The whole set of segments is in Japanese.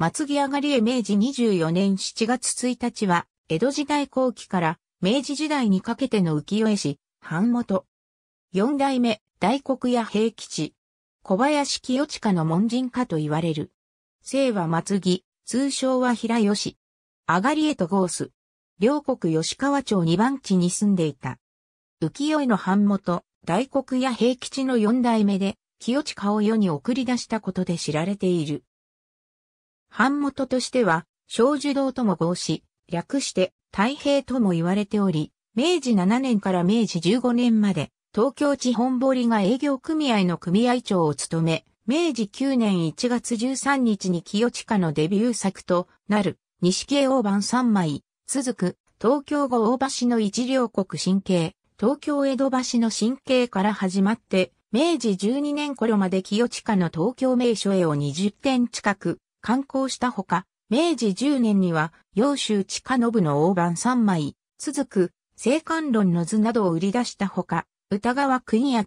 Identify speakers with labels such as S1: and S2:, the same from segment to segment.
S1: 松木上がりへ明治24年7月1日は、江戸時代後期から明治時代にかけての浮世絵師、版元。四代目、大黒屋平吉。小林清親の門人かと言われる。姓は松木、通称は平吉。上がりへとゴース。両国吉川町二番地に住んでいた。浮世絵の版元、大黒屋平吉の四代目で、清近を世に送り出したことで知られている。版元としては、小寿堂とも合し、略して太平とも言われており、明治7年から明治15年まで、東京地本堀が営業組合の組合長を務め、明治9年1月13日に清近のデビュー作となる、西京大判3枚、続く、東京後大橋の一両国新京、東京江戸橋の新京から始まって、明治12年頃まで清近の東京名所へを20点近く観光したほか、明治10年には、洋州地下信の大判3枚、続く、聖観論の図などを売り出したほか、歌川国明、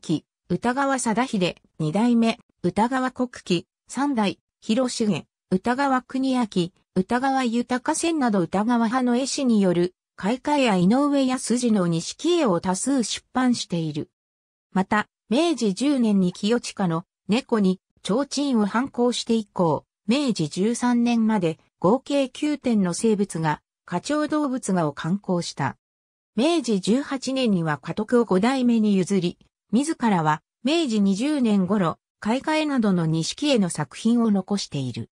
S1: 歌川貞秀、二代目、歌川国旗、三代、広重、歌川国明、歌川豊線など歌川派の絵師による、開会や井上康次の錦絵を多数出版している。また、明治10年に清近の猫に提灯を反抗して以降、明治13年まで合計9点の生物が、花鳥動物画を刊行した。明治18年には家督を5代目に譲り、自らは明治20年頃、開会などの錦絵の作品を残している。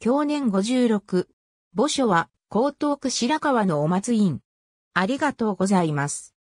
S1: 去年56。墓所は江東区白川のお松院。ありがとうございます。